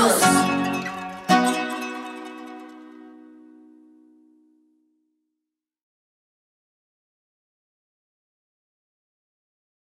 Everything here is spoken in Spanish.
Dios.